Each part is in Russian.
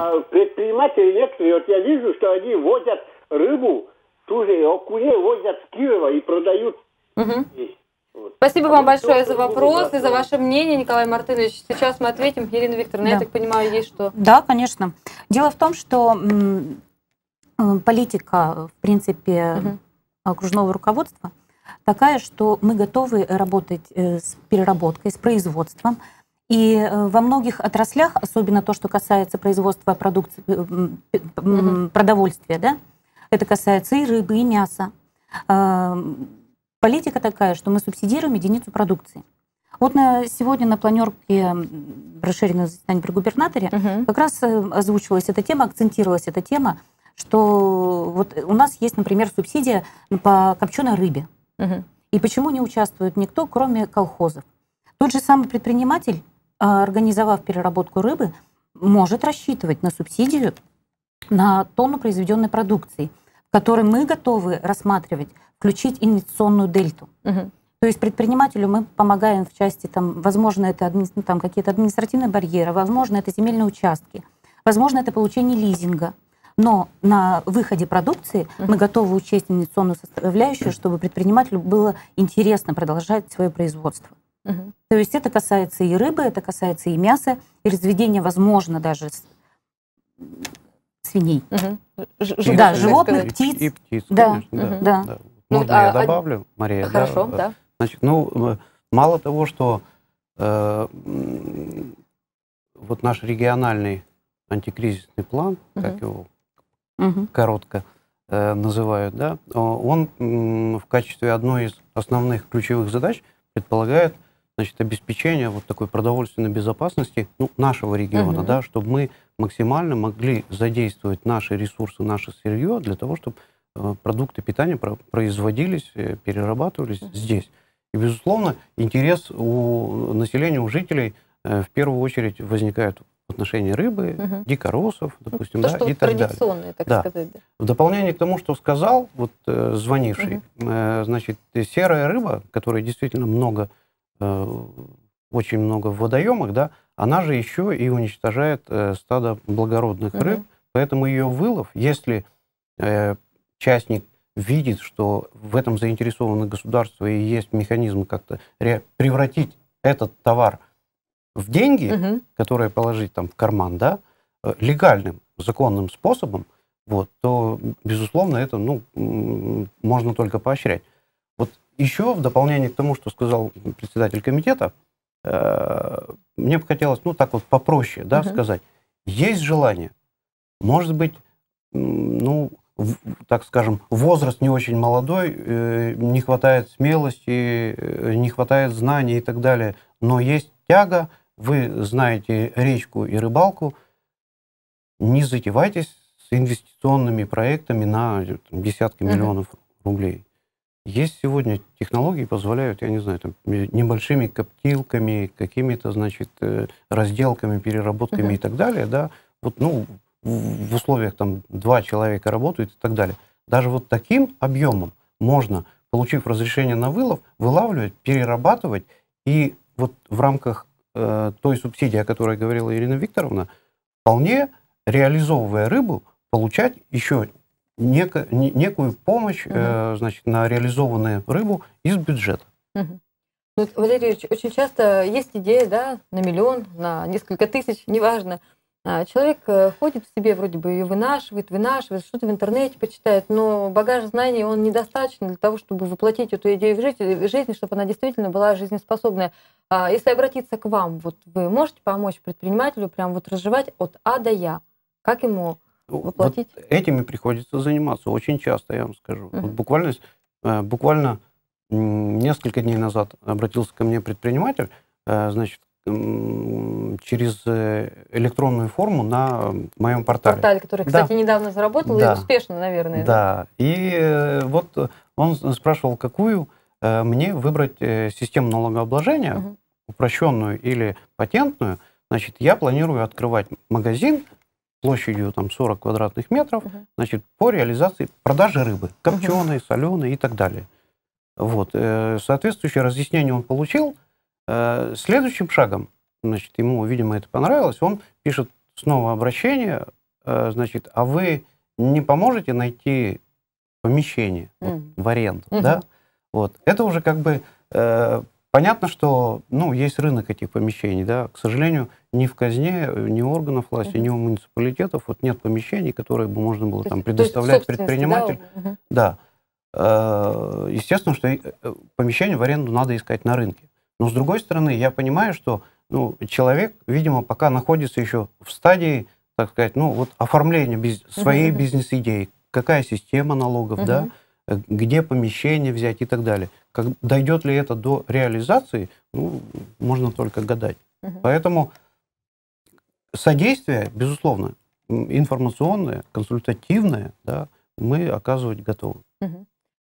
А предприниматели некоторые, вот я вижу, что они возят рыбу, ту же окуней возят с Киева и продают Мгм. здесь. Вот. Спасибо А вам большое за вопрос и за ваше мнение, Николай Мартынович. Сейчас мы ответим. Ирина Викторовна, я Да. так понимаю, есть что. Да, конечно. Дело в том, что э, политика, в принципе, Мгм. окружного руководства такая, что мы готовы работать э, с переработкой, с производством. И э, во многих отраслях, особенно то, что касается производства продукции, э, продовольствия, да, это касается и рыбы, и мяса. Э, Политика такая, что мы субсидируем единицу продукции. Вот на, сегодня на планерке расширенного заседания при губернаторе Мгм. как раз озвучивалась эта тема, акцентировалась эта тема, что вот у нас есть, например, субсидия по копченой рыбе. Мгм. И почему не участвует никто, кроме колхозов? Тот же самый предприниматель, организовав переработку рыбы, может рассчитывать на субсидию на тонну произведенной продукции, в которой мы готовы рассматривать, включить инвестиционную дельту. Мгм. То есть предпринимателю мы помогаем в части, там, возможно, это ну, там, какие-то административные барьеры, возможно, это земельные участки, возможно, это получение лизинга. Но на выходе продукции мы готовы учесть инвестиционную составляющую, чтобы предпринимателю было интересно продолжать свое производство. Мгм. То есть это касается и рыбы, это касается и мяса, и разведения, возможно, даже с- свиней. Мгм. Ж- И- Да, животных, птиц. И птиц, Да. конечно, да. Мгм. Да. да. Ну, Можно а- я а- добавлю, Мария? да? Хорошо, да. Значит, ну, э, мало того, что э, вот наш региональный антикризисный план, как Мгм. его Мгм. коротко э, называют, да, он м, в качестве одной из основных ключевых задач предполагает значит, обеспечение вот такой продовольственной безопасности ну, нашего региона, Мгм. да, чтобы мы максимально могли задействовать наши ресурсы, наше сырье для того, чтобы э, продукты питания про- производились, э, перерабатывались здесь. И, безусловно, интерес у населения, у жителей э, в первую очередь возникает в отношении рыбы, Мгм. дикоросов, допустим, То, да, что и вот так далее. так Да. сказать. да. В дополнение к тому, что сказал вот э, звонивший, э, значит, серая рыба, которой действительно много, очень много в водоемах, да, она же еще и уничтожает э, стадо благородных Мгм. рыб, поэтому ее вылов, если э, частник видит, что в этом заинтересовано государство и есть механизмы как-то ре- превратить этот товар в деньги, Мгм. которые положить там в карман, да, э, легальным, законным способом, вот, то, безусловно, это, ну, можно только поощрять. Еще в дополнение к тому, что сказал председатель комитета, э, мне бы хотелось, ну, так вот попроще, да, Мгм. сказать, есть желание, может быть, ну, в- так скажем, возраст не очень молодой, э, не хватает смелости, э, не хватает знаний и так далее, но есть тяга, вы знаете речку и рыбалку, не затевайтесь с инвестиционными проектами на там, десятки Мгм. миллионов рублей. Есть сегодня технологии, позволяют, я не знаю, там, небольшими коптилками, какими-то, значит, э, разделками, переработками Мгм. и так далее, да, вот, ну, в в условиях там два человека работают и так далее. Даже вот таким объемом можно, получив разрешение на вылов, вылавливать, перерабатывать и вот в рамках э, той субсидии, о которой говорила Ирина Викторовна, вполне реализовывая рыбу, получать еще неко- не- некую помощь э, значит, на реализованную рыбу из бюджета. Мгм. Ну, вот, Валерий Юрьевич, очень часто есть идея, да, на миллион, на несколько тысяч, неважно. А, Человек э, ходит в себе, вроде бы ее вынашивает, вынашивает, что-то в интернете почитает, но багаж знаний, он недостаточно для того, чтобы воплотить эту идею в жизнь, в жизнь, чтобы она действительно была жизнеспособная. А Если обратиться к вам, вот вы можете помочь предпринимателю прям вот разжевать от А до Я? Как ему воплотить? Вот этими приходится заниматься очень часто, я вам скажу. Мгм. Вот буквально, э, буквально несколько дней назад обратился ко мне предприниматель, э, значит, через э, электронную форму на моем портале. Порталь, который, Да. кстати, недавно заработал Да. и успешно, наверное. Да, и э, вот он спрашивал, какую мне выбрать систему налогообложения, Мгм. упрощенную или патентную. Значит, я планирую открывать магазин площадью там 40 квадратных метров, Мгм. значит, по реализации продажи рыбы, копченой, соленой и так далее. Вот, э, соответствующее разъяснение он получил. Э, Следующим шагом, значит, ему, видимо, это понравилось, он пишет снова обращение, э, значит, а вы не поможете найти помещение вот, Мгм. в аренду, Мгм. да? Вот. Это уже как бы э, понятно, что, ну, есть рынок этих помещений, да. К сожалению, ни в казне, ни органов власти, Мгм. ни у муниципалитетов вот нет помещений, которые бы можно было То там есть- предоставлять предпринимателю. да? Мгм. Да. Э, Естественно, что э, помещение в аренду надо искать на рынке. Но с другой стороны, я понимаю, что ну, человек, видимо, пока находится еще в стадии, так сказать, ну вот оформления биз- своей бизнес-идеи. Какая система налогов, да, Мгм. э, где помещение взять и так далее. Как, дойдет ли это до реализации, ну, можно только гадать. Мгм. Поэтому содействие, безусловно, информационное, консультативное, да, мы оказывать готовы. Мгм.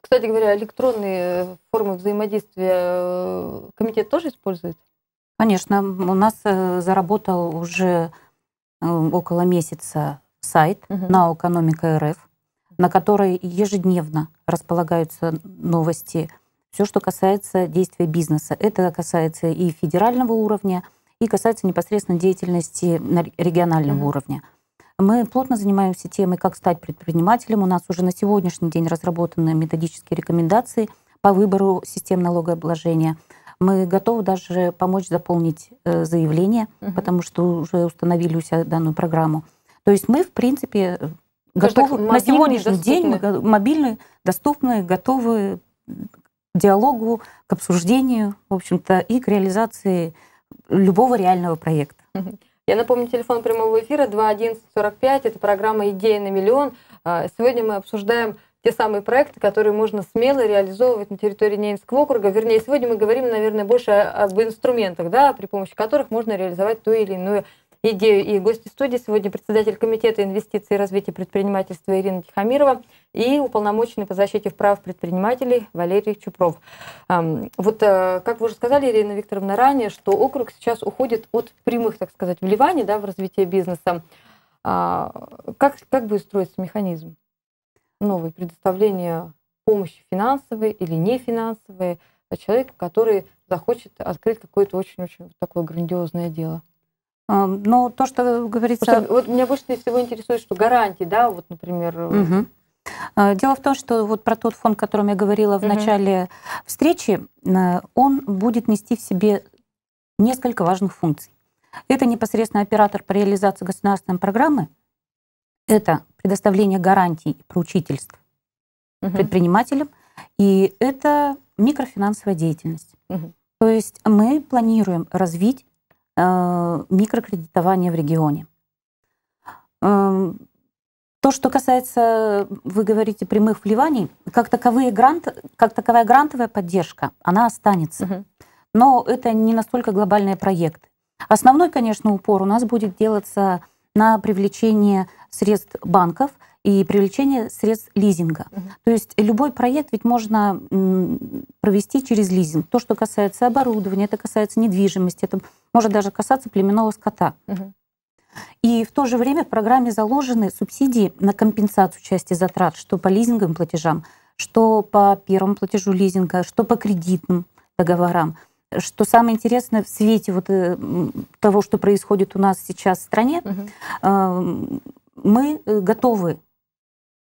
Кстати говоря, электронные э, формы взаимодействия э, комитет тоже использует? Конечно, у нас э, заработал уже около месяца сайт Мгм. «Наукономика РФ», на которой ежедневно располагаются новости, все, что касается действия бизнеса. Это касается и федерального уровня, и касается непосредственно деятельности на ре- регионального Мгм. уровня. Мы плотно занимаемся темой, как стать предпринимателем. У нас уже на сегодняшний день разработаны методические рекомендации по выбору систем налогообложения. Мы готовы даже помочь заполнить э, заявление, Мгм. потому что уже установили у себя данную программу. То есть мы, в принципе, э, Скажем так, готовы на сегодняшний день, мы мобильные, доступные, готовы к диалогу, к обсуждению, в общем-то, и к реализации любого реального проекта. Я напомню, телефон прямого эфира 21145. Это программа «Идея на миллион». А, Сегодня мы обсуждаем те самые проекты, которые можно смело реализовывать на территории Ненецкого округа. Вернее, сегодня мы говорим, наверное, больше об инструментах, да, при помощи которых можно реализовать ту или иную идею. И гости студии сегодня председатель Комитета инвестиций и развития предпринимательства Ирина Тихомирова и уполномоченный по защите прав предпринимателей Валерий Чупров. Вот, э, как вы уже сказали, Ирина Викторовна, ранее, что округ сейчас уходит от прямых, так сказать, вливаний да, в развитие бизнеса. А, Как, как будет строиться механизм новый предоставления помощи финансовой или не финансовой человеку, который захочет открыть какое-то очень-очень такое грандиозное дело? Но то, что говорится... Что вот меня больше всего интересует, что гарантии, да, вот, например. А, Дело в том, что вот про тот фонд, о котором я говорила в Мгм. начале встречи, э, он будет нести в себе несколько важных функций. Это непосредственно оператор по реализации государственной программы, это предоставление гарантий и поручительств мгм, предпринимателям, и это микрофинансовая деятельность. Мгм. То есть мы планируем развить э, микрокредитование в регионе. Эм, То, что касается, вы говорите, прямых вливаний, как, таковые грант, как таковая грантовая поддержка, она останется. Но это не настолько глобальные проекты. Основной, конечно, упор у нас будет делаться на привлечение средств банков и привлечение средств лизинга. То есть любой проект ведь можно провести через лизинг. То, что касается оборудования, это касается недвижимости, это может даже касаться племенного скота. И в то же время в программе заложены субсидии на компенсацию части затрат, что по лизинговым платежам, что по первому платежу лизинга, что по кредитным договорам. Что самое интересное в свете вот э, того, что происходит у нас сейчас в стране, э, мы э, готовы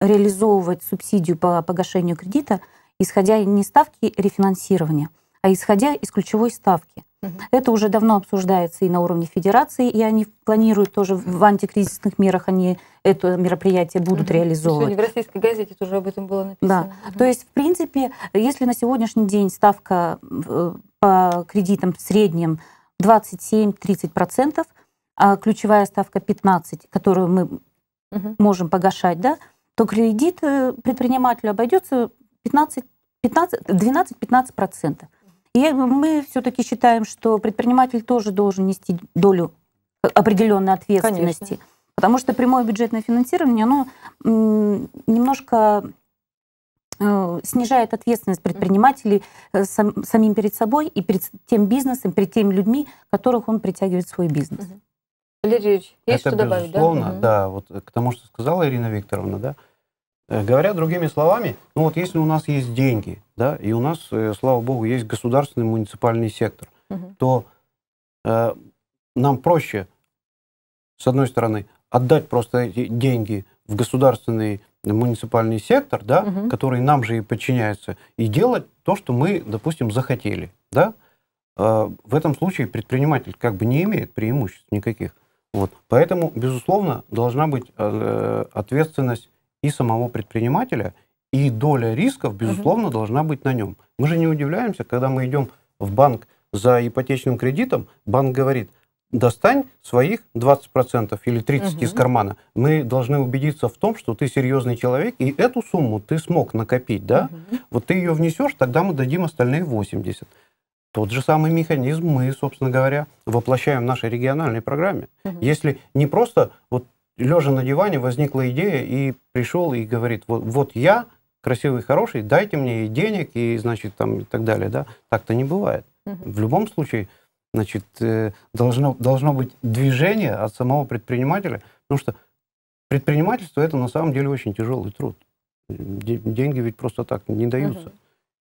реализовывать субсидию по погашению кредита, исходя не из ставки рефинансирования, а исходя из ключевой ставки. Это уже давно обсуждается и на уровне федерации, и они планируют тоже в антикризисных мерах, они это мероприятие будут Мгм. реализовывать. Сегодня в российской газете тоже об этом было написано. Мгм. То есть, в принципе, если на сегодняшний день ставка э, по кредитам в среднем 27-30%, а ключевая ставка 15%, которую мы Мгм. можем погашать, да, то кредит э, предпринимателю обойдется 15, 15, 12-15%. И мы все-таки считаем, что предприниматель тоже должен нести долю определенной ответственности. Конечно. Потому что прямое бюджетное финансирование, оно немножко э, снижает ответственность предпринимателей э, сам- самим перед собой и перед тем бизнесом, перед теми людьми, которых он притягивает в свой бизнес. Валерий Юрьевич, есть Это что добавить? да? безусловно, Мгм. да, вот к тому, что сказала Ирина Викторовна, да. Э, Говоря другими словами, ну вот если у нас есть деньги, да, и у нас, э, слава богу, есть государственный муниципальный сектор, Мгм. то э, нам проще с одной стороны, отдать просто эти деньги в государственный муниципальный сектор, да, Мгм. который нам же и подчиняется, и делать то, что мы, допустим, захотели, да. А, В этом случае предприниматель как бы не имеет преимуществ никаких. Вот. Поэтому, безусловно, должна быть э, ответственность и самого предпринимателя, и доля рисков, безусловно, должна быть на нем. Мы же не удивляемся, когда мы идем в банк за ипотечным кредитом, банк говорит, достань своих 20% или 30% из Мгм. кармана. Мы должны убедиться в том, что ты серьезный человек, и эту сумму ты смог накопить, да? Мгм. Вот ты ее внесешь, тогда мы дадим остальные 80. Тот же самый механизм мы, собственно говоря, воплощаем в нашей региональной программе. Мгм. Если не просто вот лежа на диване возникла идея и пришел и говорит, вот, вот я красивый, хороший, дайте мне и денег, и, значит, там, и так далее, да, так-то не бывает. Мгм. В любом случае, значит, э, должно, должно быть движение от самого предпринимателя, потому что предпринимательство это на самом деле очень тяжелый труд. Де- Деньги ведь просто так не даются. Мгм.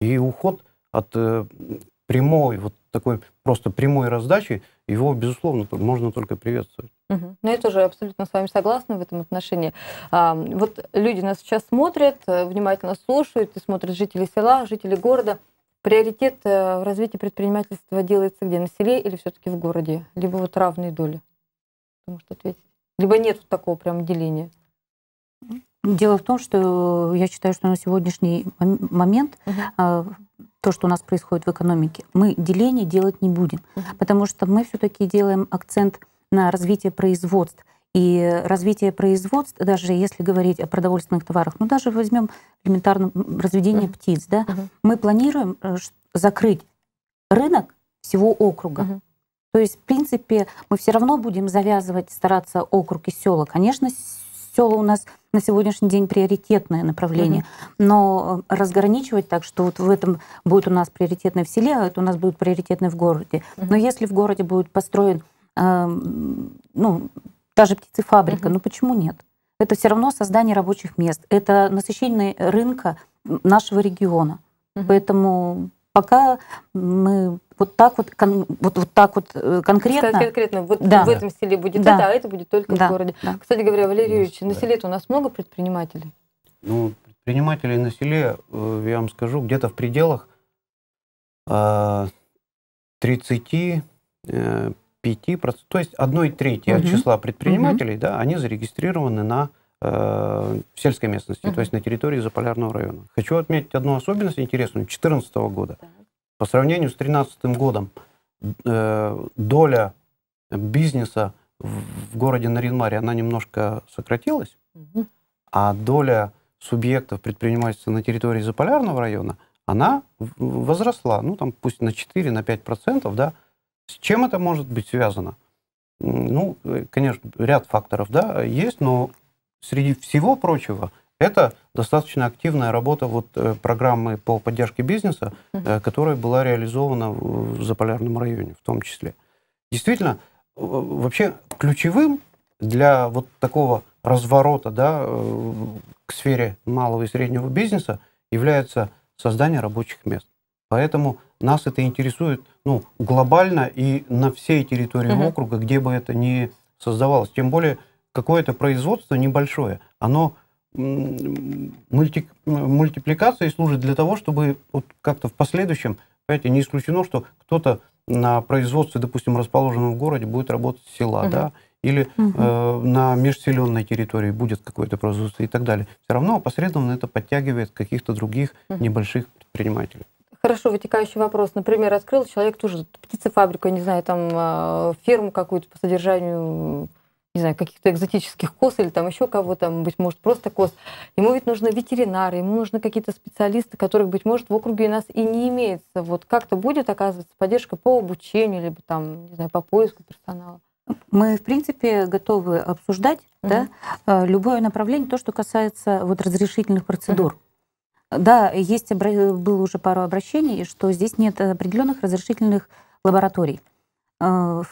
И уход от э, прямой, вот такой просто прямой раздачи, его, безусловно, можно только приветствовать. Мгм. Ну, я тоже абсолютно с вами согласна в этом отношении. А, вот люди нас сейчас смотрят, э, внимательно слушают, и смотрят жители села, жители города. Приоритет э, в развитии предпринимательства делается где? На селе или все-таки в городе? Либо вот равные доли? Кто может ответить? Либо нет такого прям деления? Дело в том, что я считаю, что на сегодняшний мом- момент а, то, что у нас происходит в экономике, мы деление делать не будем, Мгм. потому что мы все-таки делаем акцент на развитие производств. И развитие производств, даже если говорить о продовольственных товарах, ну даже возьмем элементарно разведение Мгм. птиц, да, Мгм. мы планируем э, закрыть рынок всего округа. Мгм. То есть, в принципе, мы все равно будем завязывать, стараться округ и села. Конечно, села у нас на сегодняшний день приоритетное направление, но э, разграничивать так, что вот в этом будет у нас приоритетное в селе, а это у нас будет приоритетное в городе. Мгм. Но если в городе будет построен, Эм, ну, та же птицефабрика, угу. ну почему нет? Это все равно создание рабочих мест, это насыщение рынка нашего региона. Угу. Поэтому пока мы вот так вот, кон, вот, вот так вот э, конкретно. Кстати, конкретно, вот да. в этом селе будет да. это, а это будет только да. в городе. Да. Кстати говоря, Валерий Юрьевич, на селе у нас много предпринимателей? Ну, предпринимателей на селе, э, я вам скажу, где-то в пределах э, 30-50 5%, то есть одной трети угу. от числа предпринимателей, угу. да, они зарегистрированы на в сельской местности, uh-huh. то есть на территории Заполярного района. Хочу отметить одну особенность интересную. 2014 года по сравнению с 2013 годом э, доля бизнеса в, в городе Наринмаре, она немножко сократилась, uh-huh. а доля субъектов предпринимательства на территории Заполярного района, она возросла, ну там пусть на 4-5%, на 5%, да, с чем это может быть связано? Ну, э, конечно, ряд факторов, да, есть, но среди всего прочего, это достаточно активная работа вот э, программы по поддержке бизнеса, э, которая была реализована в Заполярном районе в том числе. Действительно, вообще ключевым для вот такого разворота да, к сфере малого и среднего бизнеса является создание рабочих мест. Поэтому нас это интересует ну, глобально и на всей территории Мгм. округа, где бы это ни создавалось. Тем более какое-то производство небольшое, оно мульти- мультипликацией служит для того, чтобы вот как-то в последующем, понимаете, не исключено, что кто-то на производстве, допустим, расположенном в городе, будет работать с села, Мгм. да, или Мгм. э, на межселенной территории будет какое-то производство и так далее. Все равно опосредованно это подтягивает каких-то других Мгм. небольших предпринимателей. Хорошо, вытекающий вопрос. Например, открыл человек тоже птицефабрику, я не знаю, там э, ферму какую-то по содержанию, не знаю, каких-то экзотических коз или там еще кого-то, быть может, просто коз. Ему ведь нужны ветеринары, ему нужны какие-то специалисты, которых, быть может, в округе у нас и не имеется. Вот как-то будет оказываться поддержка по обучению, либо там, не знаю, по поиску персонала? Мы, в принципе, готовы обсуждать да, э, любое направление, то, что касается вот, разрешительных процедур. Да, есть было уже пару обращений, что здесь нет определенных разрешительных лабораторий. Э,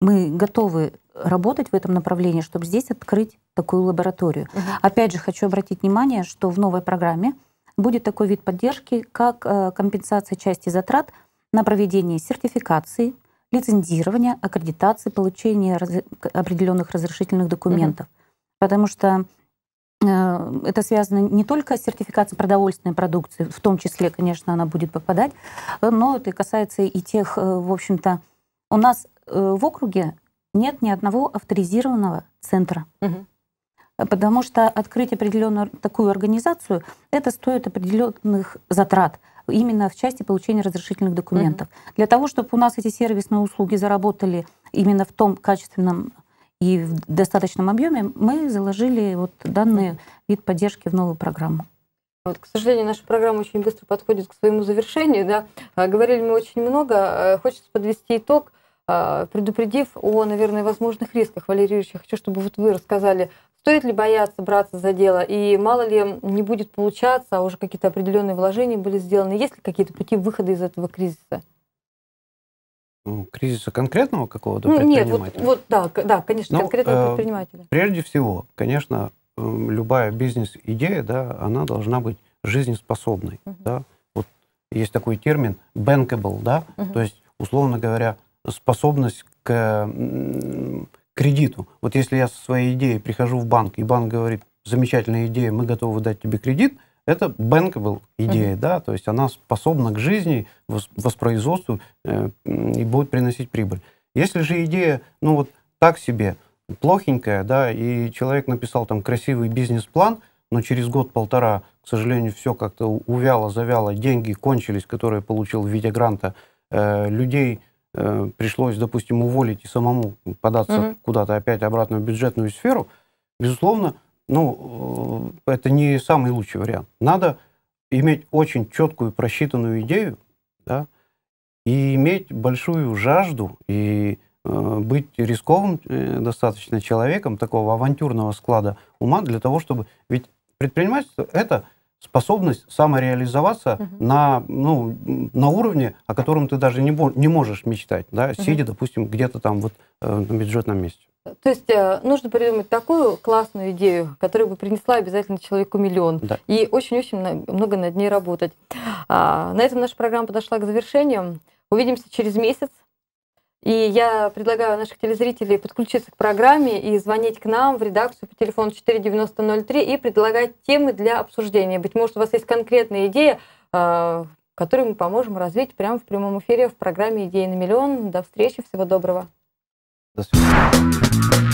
Мы готовы работать в этом направлении, чтобы здесь открыть такую лабораторию. Мгм. Опять же, хочу обратить внимание, что в новой программе будет такой вид поддержки, как э, компенсация части затрат на проведение сертификации, лицензирования, аккредитации, получения раз... определенных разрешительных документов. Угу. Потому что это связано не только с сертификацией продовольственной продукции, в том числе, конечно, она будет попадать, но это касается и тех, э, в общем-то, у нас э, в округе нет ни одного авторизированного центра. Угу. Потому что открыть определенную такую организацию, это стоит определенных затрат именно в части получения разрешительных документов. Mm-hmm. Для того, чтобы у нас эти сервисные услуги заработали именно в том качественном и в достаточном объеме, мы заложили вот данный вид поддержки в новую программу. Вот, к сожалению, наша программа очень быстро подходит к своему завершению. Да? А, говорили мы очень много. А, хочется подвести итог, а, предупредив о, наверное, возможных рисках. Валерий Юрьевич, я хочу, чтобы вот вы рассказали Стоит ли бояться браться за дело? И мало ли не будет получаться, а уже какие-то определенные вложения были сделаны. Есть ли какие-то пути выхода из этого кризиса? Ну, кризиса конкретного какого-то ну, предпринимателя? Нет, вот, вот да, да, конечно, ну, конкретного э, предпринимателя. Прежде всего, конечно, любая бизнес-идея, да, она должна быть жизнеспособной. Uh-huh. Да? Вот есть такой термин bankable, да, uh-huh. то есть, условно говоря, способность к кредиту. Вот если я со своей идеей прихожу в банк, и банк говорит, замечательная идея, мы готовы дать тебе кредит, это bankable идея, mm-hmm. да, то есть она способна к жизни, воспроизводству э, и будет приносить прибыль. Если же идея, ну вот так себе, плохенькая, да, и человек написал там красивый бизнес-план, но через год-полтора, к сожалению, все как-то увяло, завяло, деньги кончились, которые получил в виде гранта, э, людей Э, пришлось, допустим, уволить и самому податься угу. куда-то опять обратно в бюджетную сферу, безусловно, ну, э, это не самый лучший вариант. Надо иметь очень четкую, просчитанную идею, да, и иметь большую жажду, и э, быть рисковым э, достаточно человеком такого авантюрного склада ума для того, чтобы... Ведь предпринимательство — это способность самореализоваться угу. на, ну, на уровне, о котором ты даже не, не можешь мечтать, да, угу. сидя, допустим, где-то там вот э, на бюджетном месте. То есть э, нужно придумать такую классную идею, которая бы принесла обязательно человеку миллион. Да. И очень-очень много над ней работать. А, на этом наша программа подошла к завершению. Увидимся через месяц. И я предлагаю наших телезрителей подключиться к программе и звонить к нам в редакцию по телефону 49003 и предлагать темы для обсуждения. Быть может, у вас есть конкретная идея, а, которую мы поможем развить прямо в прямом эфире в программе «Идеи на миллион». До встречи, всего доброго. До свидания.